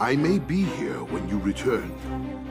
I may be here when you return.